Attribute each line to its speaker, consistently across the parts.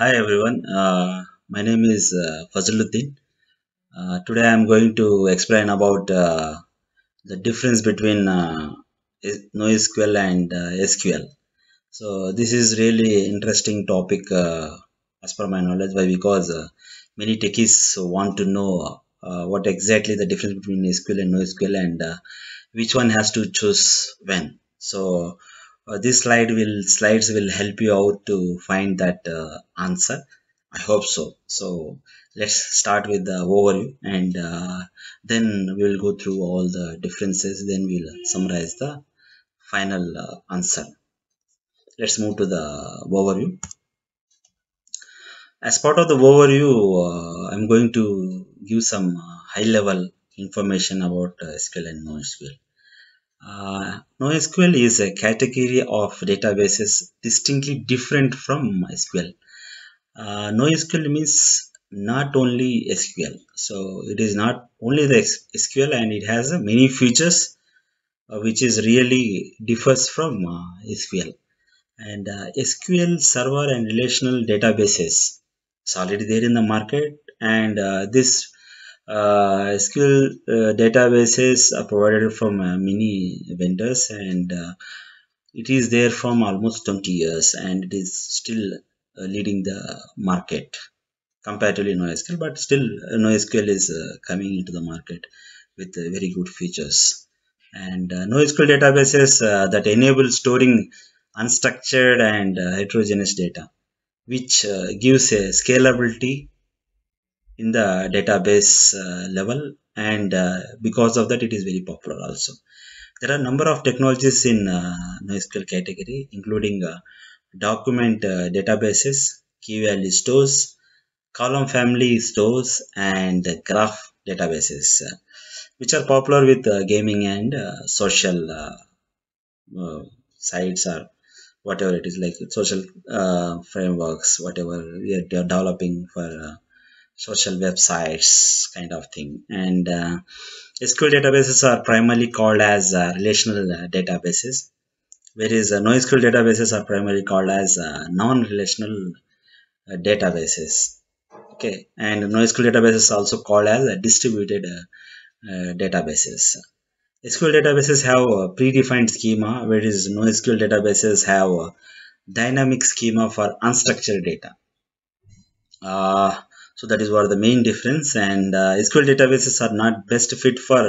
Speaker 1: Hi everyone, uh, my name is uh, Fazluddin. Uh, today I am going to explain about uh, the difference between uh, NoSQL and uh, SQL. So this is really interesting topic uh, as per my knowledge. Why? Because many techies want to know what exactly the difference between SQL and NoSQL and which one has to choose when. So uh, this slide will slides will help you out to find that uh, answer. I hope so. So let's start with the overview and uh, then we'll go through all the differences. Then we'll summarize the final uh, answer. Let's move to the overview. As part of the overview uh, i'm going to give some uh, high level information about sql and nosql uh, NoSQL is a category of databases distinctly different from SQL. Uh, NoSQL means not only SQL. So it is not only the SQL and it has uh, many features uh, which is really differs from uh, SQL. And uh, SQL server and relational databases is already there in the market and uh, this uh, SQL uh, databases are provided from uh, many vendors and uh, it is there from almost 20 years and it is still uh, leading the market comparatively NoSQL but still NoSQL is uh, coming into the market with very good features. And NoSQL databases that enable storing unstructured and heterogeneous data which gives a scalability in the database uh, level and uh, because of that it is very popular also. There are a number of technologies in uh, NoSQL category including uh, document uh, databases key value stores column family stores and graph databases uh, which are popular with gaming and social sites or whatever it is like social frameworks whatever we are developing for social websites kind of thing. And uh, sql databases are primarily called as uh, relational uh, databases whereas uh, NoSQL databases are primarily called as uh, non-relational uh, databases. Okay. And NoSQL databases are also called as distributed databases. SQL databases have a predefined schema whereas NoSQL databases have a dynamic schema for unstructured data. Uh, so that is what the main difference. And uh, sql databases are not best fit for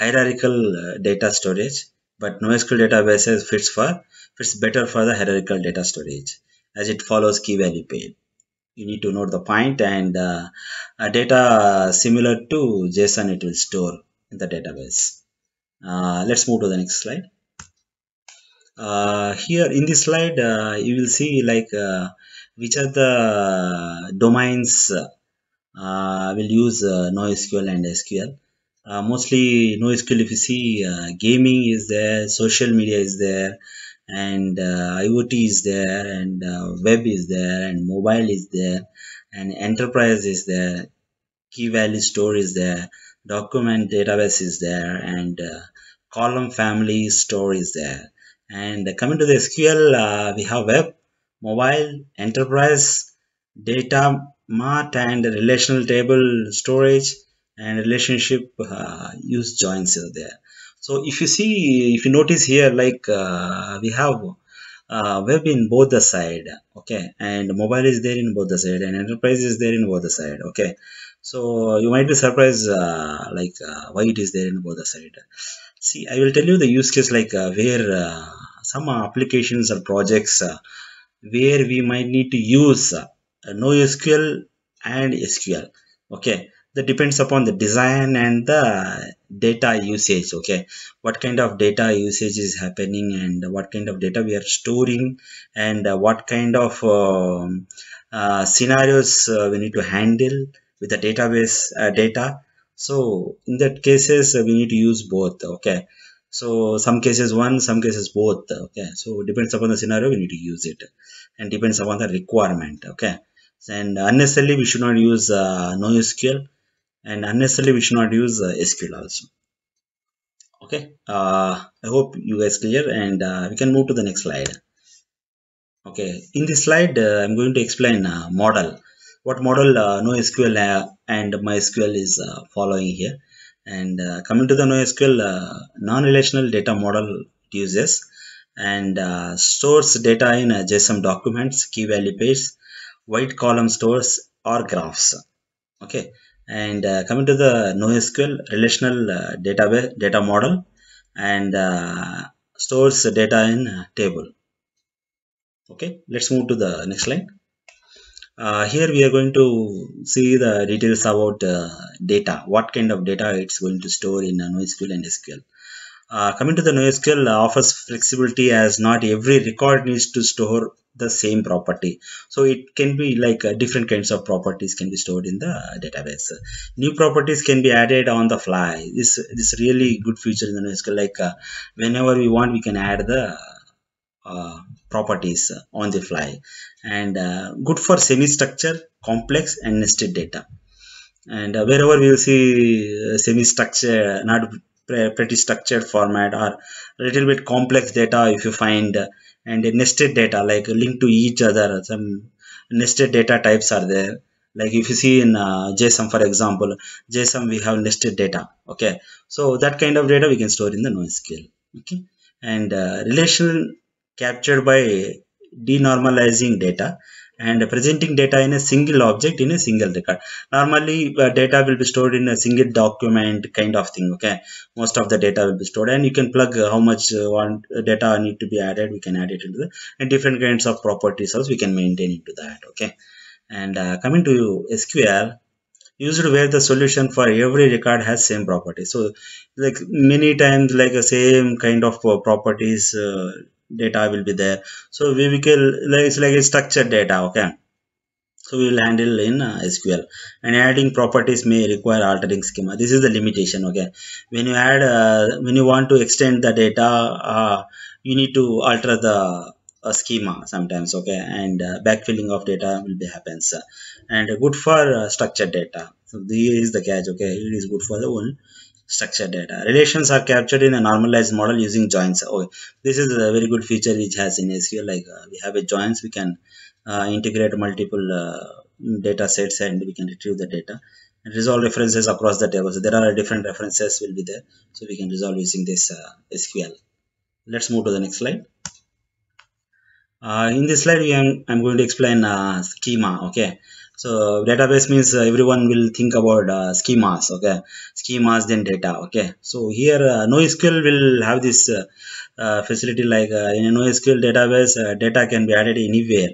Speaker 1: hierarchical uh, data storage. But nosql databases fits for fits better for the hierarchical data storage. As it follows key value pair you need to note the point and uh, uh, data similar to json it will store in the database. Uh, let's move to the next slide. Uh, here in this slide uh, you will see like uh, which are the domains uh, will use uh, NoSQL and SQL. Uh, mostly NoSQL if you see gaming is there, social media is there and uh, IoT is there and uh, web is there and mobile is there and enterprise is there, key value store is there, document database is there and uh, column family store is there. And coming to the SQL, we have web, mobile, enterprise, data mart and relational table storage and relationship uh, use joins are there. So if you see if you notice here like uh, we have uh, web in both the side okay? And mobile is there in both the side and enterprise is there in both the side okay? So you might be surprised uh, like uh, why it is there in both the side. See i will tell you the use case like uh, where uh, some applications or projects where we might need to use NoSQL and SQL. Okay, that depends upon the design and the data usage. Okay, what kind of data usage is happening and what kind of data we are storing and uh, what kind of um, uh, scenarios uh, we need to handle with the database uh, data. So in that cases uh, we need to use both. Okay. So some cases one, some cases both. Okay. So depends upon the scenario we need to use it and depends upon the requirement. Okay and unnecessarily we should not use uh, NoSQL. And unnecessarily we should not use uh, SQL also. Okay, uh, I hope you guys clear. And uh, we can move to the next slide. okay? In this slide uh, i'm going to explain uh, model. What model uh, NoSQL and MySQL is following here. And coming to the NoSQL non-relational data model uses. And stores data in JSON documents key value pairs wide column stores or graphs. Okay. And uh, coming to the NoSQL relational uh, database data model and uh, stores data in uh, table. Okay. Let's move to the next slide. Uh, here we are going to see the details about uh, data. What kind of data it's going to store in uh, NoSQL and SQL coming to the NoSQL offers flexibility as not every record needs to store the same property. So it can be like uh, different kinds of properties can be stored in the database. New properties can be added on the fly. This this really good feature in the NoSQL like uh, whenever we want we can add the uh, properties on the fly. And uh, good for semi-structure complex and nested data. And uh, wherever we will see uh, semi-structured not pretty structured format or a little bit complex data if you find and nested data like linked to each other some nested data types are there. Like if you see in uh, json for example json we have nested data okay? So that kind of data we can store in the NoSQL okay? And uh, relational captured by denormalizing data and presenting data in a single object in a single record. Normally uh, data will be stored in a single document kind of thing okay? Most of the data will be stored and you can plug uh, how much uh, want uh, data need to be added we can add it into the and different kinds of properties also we can maintain into that okay? And uh, coming to sql used where the solution for every record has same property. So like many times like the same kind of properties uh, data will be there. So we will like it's like a structured data okay? So we will handle in uh, sql and adding properties may require altering schema. This is the limitation okay? When you add uh, when you want to extend the data uh, you need to alter the uh, schema sometimes okay? And uh, backfilling of data will be happens. And good for structured data. So this is the catch okay? It is good for the whole structured data. Relations are captured in a normalized model using joins. Oh, this is a very good feature which has in SQL. Like uh, we have a joins, we can uh, integrate multiple uh, data sets and we can retrieve the data and resolve references across the table. So there are different references will be there. So we can resolve using this uh, SQL. Let's move to the next slide. Uh, in this slide, I'm, I'm going to explain uh, schema. Okay, so database means uh, everyone will think about uh, schemas. Okay, schemas then data. Okay, so here uh, NoSQL will have this facility like in a NoSQL database, data can be added anywhere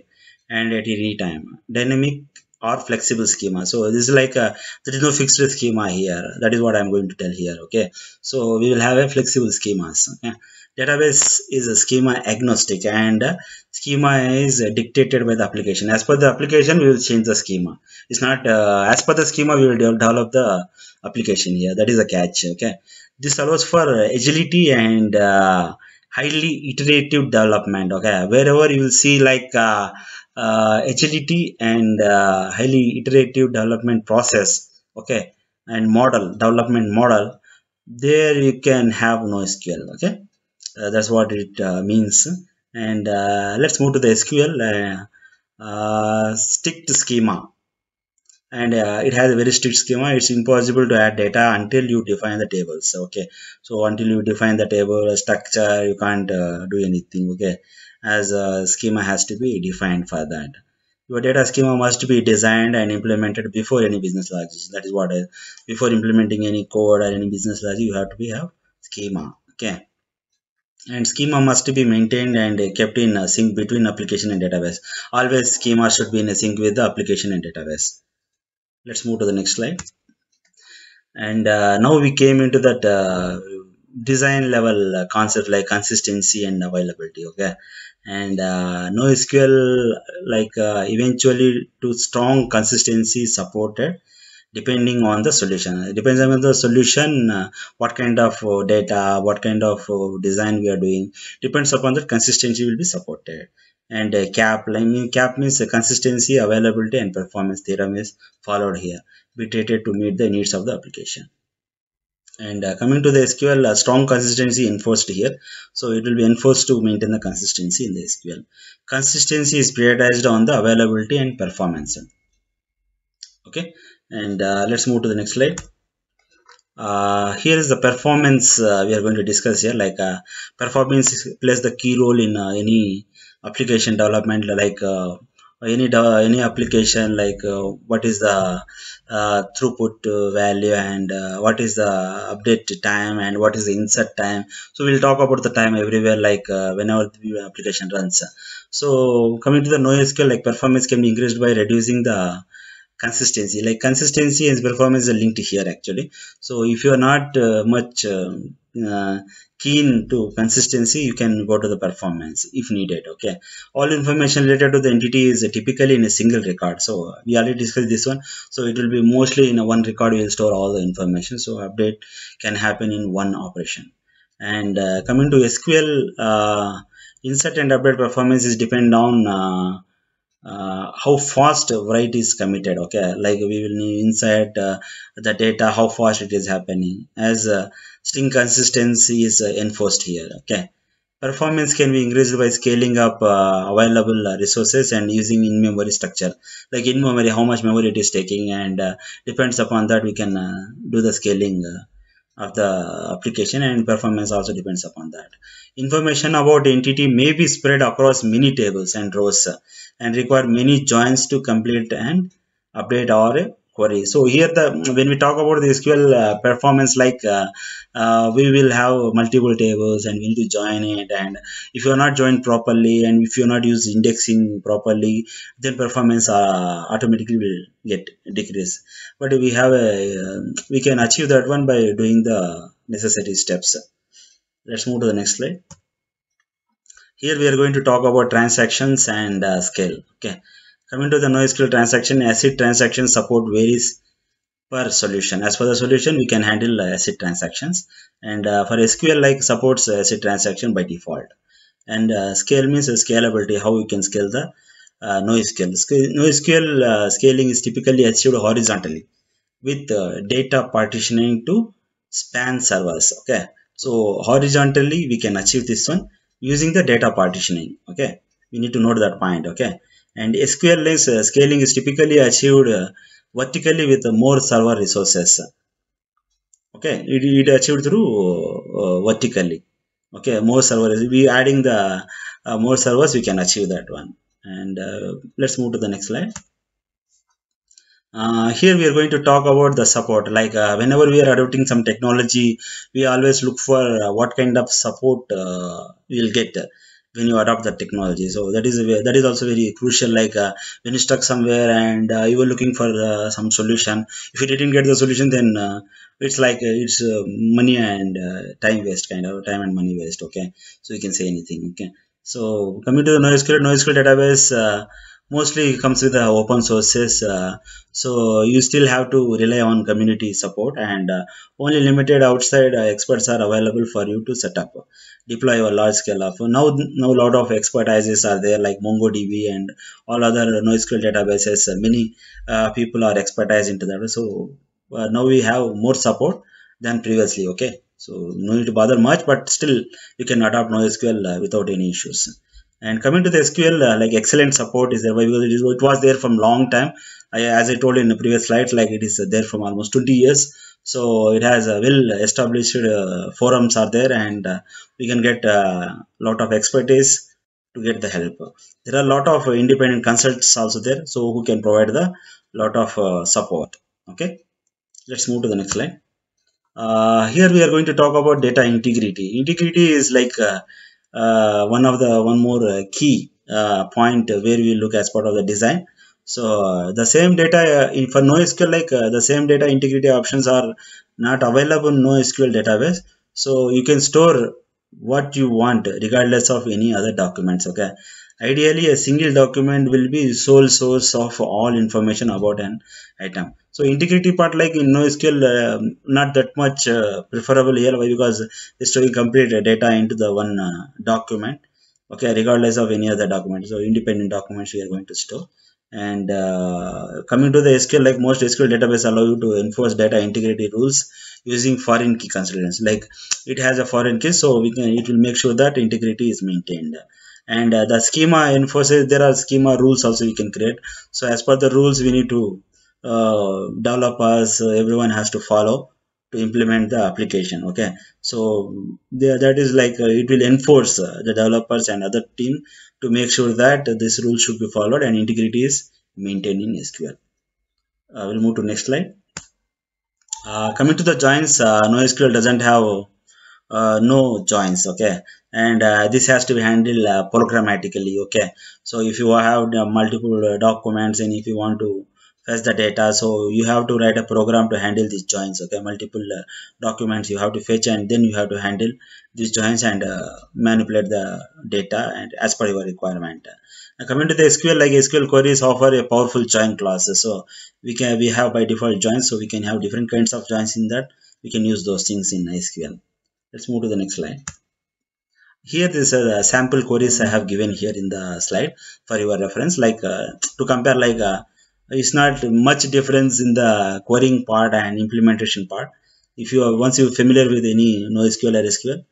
Speaker 1: and at any time. Dynamic or flexible schema. So this is like a, there is no fixed schema here. That is what I'm going to tell here. Okay, so we will have a flexible schemas. Okay database is a schema agnostic and schema is dictated by the application. As per the application we will change the schema. It's not uh, as per the schema we will develop the application here. That is a catch okay? This allows for agility and uh, highly iterative development okay? Wherever you will see like uh, uh agility and uh, highly iterative development process okay? And model development model there you can have NoSQL okay uh, that's what it uh, means. And uh, let's move to the SQL strict schema. And uh, it has a very strict schema. It's impossible to add data until you define the tables. Okay. So until you define the table structure you can't uh, do anything. Okay. As a schema has to be defined for that. Your data schema must be designed and implemented before any business logic. That is what I, before implementing any code or any business logic you have to be have schema. Okay and schema must be maintained and kept in sync between application and database. Always schema should be in sync with the application and database. Let's move to the next slide. And uh, now we came into that uh, design level uh, concept like consistency and availability okay? And uh, NoSQL like uh, eventually to strong consistency supported depending on the solution. It depends on the solution uh, what kind of uh, data what kind of uh, design we are doing. Depends upon the consistency will be supported. And uh, cap I mean cap means consistency availability and performance. Theorem is followed here. Be treated to meet the needs of the application. And uh, coming to the SQL uh, strong consistency enforced here. So it will be enforced to maintain the consistency in the SQL consistency is prioritized on the availability and performance. Okay and uh, let's move to the next slide. Uh, here is the performance uh, we are going to discuss here like uh, performance plays the key role in uh, any application development like uh, any any application like what is the throughput value and what is the update time and what is the insert time. So we'll talk about the time everywhere like whenever the application runs. So coming to the NoSQL like performance can be increased by reducing the consistency. Like consistency and performance are linked here actually. So if you are not uh, much uh, uh, keen to consistency you can go to the performance if needed okay? All information related to the entity is typically in a single record. So we already discussed this one. So it will be mostly in a one record we will store all the information. So update can happen in one operation. And uh, coming to sql uh, insert and update performance is depend on uh, uh, how fast write is committed okay? Like we will insert uh, the data how fast it is happening. As uh, string consistency is uh, enforced here okay? Performance can be increased by scaling up uh, available uh, resources and using in-memory structure. Like in-memory how much memory it is taking and depends upon that we can do the scaling of the application and performance also depends upon that. Information about entity may be spread across many tables and rows and require many joins to complete and update our query. So here the when we talk about the SQL uh, performance like uh, uh, we will have multiple tables and we need to join it and if you are not joined properly and if you are not use indexing properly then performance uh, automatically will get decrease. But we have a we can achieve that one by doing the necessary steps. Let's move to the next slide. Here we are going to talk about transactions and uh, scale. Okay Coming to the NoSQL transaction, ACID transaction support varies per solution. As for the solution, we can handle uh, ACID transactions. And uh, for SQL, like supports ACID transaction by default. And uh, scale means scalability, how we can scale the uh, NoSQL. NoSQL uh, scaling is typically achieved horizontally with uh, data partitioning to span servers. Okay. So horizontally, we can achieve this one using the data partitioning. Okay. We need to note that point. Okay and SQL less uh, scaling is typically achieved uh, vertically with more server resources. Okay, it, it achieved through uh, vertically. Okay, more servers. We adding the uh, more servers, we can achieve that one. And uh, let's move to the next slide. Uh, here we are going to talk about the support. Like uh, whenever we are adopting some technology we always look for uh, what kind of support we'll get when you adopt the technology. So that is that is also very crucial. Like uh, when you stuck somewhere and uh, you were looking for uh, some solution if you didn't get the solution then uh, it's like uh, it's uh, money and time waste kind of time and money waste okay? So you can say anything okay? So coming to the NoSQL, NoSQL database mostly comes with the open sources uh, so you still have to rely on community support and uh, only limited outside uh, experts are available for you to set up deploy a large scale of now now a lot of expertises are there like mongodb and all other NoSQL databases. Many uh, people are expertise into that. So uh, now we have more support than previously okay? So no need to bother much but still you can adopt NoSQL uh, without any issues and coming to the SQL, uh, like excellent support is there because it, is, it was there from long time. I, as I told in the previous slides, like it is there from almost 20 years. So it has a well established uh, forums are there and uh, we can get a uh, lot of expertise to get the help. There are a lot of independent consultants also there. So who can provide the lot of uh, support. Okay. Let's move to the next slide. Uh, here we are going to talk about data integrity. Integrity is like one of the one more uh, key uh, point where we look as part of the design. So the same data uh, for NoSQL like uh, the same data integrity options are not available in NoSQL database. So you can store what you want regardless of any other documents okay ideally a single document will be sole source of all information about an item so integrity part like in NoSQL, uh, not that much uh, preferable here why because it's storing complete data into the one uh, document. Okay, regardless of any other document. So independent documents we are going to store. And uh, coming to the SQL, like most SQL database allow you to enforce data integrity rules using foreign key considerations like it has a foreign key so we can it will make sure that integrity is maintained and uh, the schema enforces there are schema rules also we can create. So as per the rules we need to uh, developers uh, everyone has to follow to implement the application okay? So there, that is like uh, it will enforce uh, the developers and other team to make sure that this rule should be followed and integrity is maintained in sql uh, we'll move to next slide. Uh, coming to the joins NoSQL doesn't have no joins okay? And uh, this has to be handled uh, programmatically okay? So if you have uh, multiple uh, documents and if you want to fetch the data so you have to write a program to handle these joins okay? Multiple uh, documents you have to fetch and then you have to handle these joins and uh, manipulate the data and as per your requirement. Uh, coming to the sql like sql queries offer a powerful join class. So we can we have by default joins so we can have different kinds of joins in that. We can use those things in sql let's move to the next slide. Here this is a sample queries i have given here in the slide for your reference. Like uh, to compare like uh, it's not much difference in the querying part and implementation part. If you are once you're familiar with any NoSQL or SQL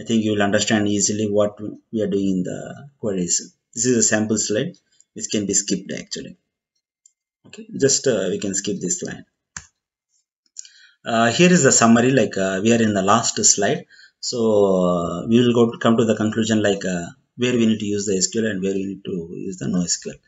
Speaker 1: I think you will understand easily what we are doing in the queries. This is a sample slide which can be skipped actually. Okay just uh, we can skip this line here is the summary like uh, we are in the last slide so uh, we will go to come to the conclusion like uh, where we need to use the SQL and where we need to use the NoSQL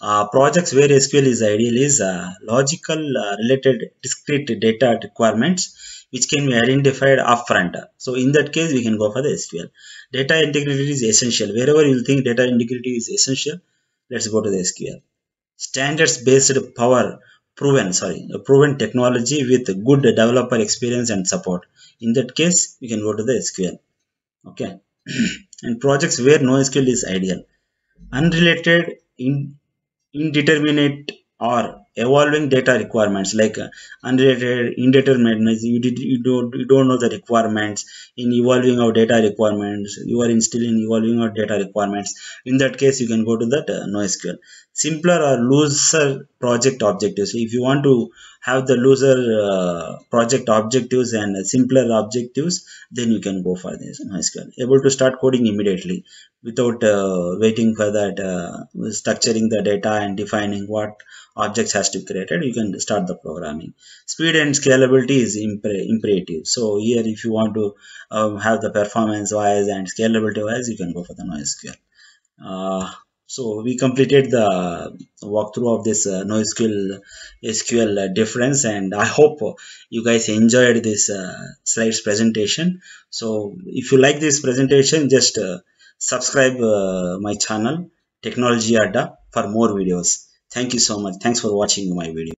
Speaker 1: uh, projects where SQL is ideal is uh, logical uh, related discrete data requirements which can be identified upfront. So in that case, we can go for the SQL. Data integrity is essential. Wherever you think data integrity is essential, let's go to the SQL. Standards based power proven, sorry, proven technology with good developer experience and support. In that case, we can go to the SQL. Okay. and projects where no sql is ideal. Unrelated in indeterminate or evolving data requirements like uh, unrelated indeterminate you did you don't you don't know the requirements in evolving our data requirements. You are in still in evolving our data requirements. In that case you can go to that uh, NoSQL. Simpler or looser project objectives. If you want to have the looser uh, project objectives and simpler objectives then you can go for this NoSQL. Able to start coding immediately without uh, waiting for that uh, structuring the data and defining what objects has created you can start the programming. Speed and scalability is imper- imperative. So here if you want to um, have the performance wise and scalability wise you can go for the NoSQL. Uh, so we completed the walkthrough of this uh, NoSQL SQL uh, difference and I hope you guys enjoyed this uh, slides presentation. So if you like this presentation just uh, subscribe uh, my channel technology adda for more videos thank you so much. Thanks for watching my video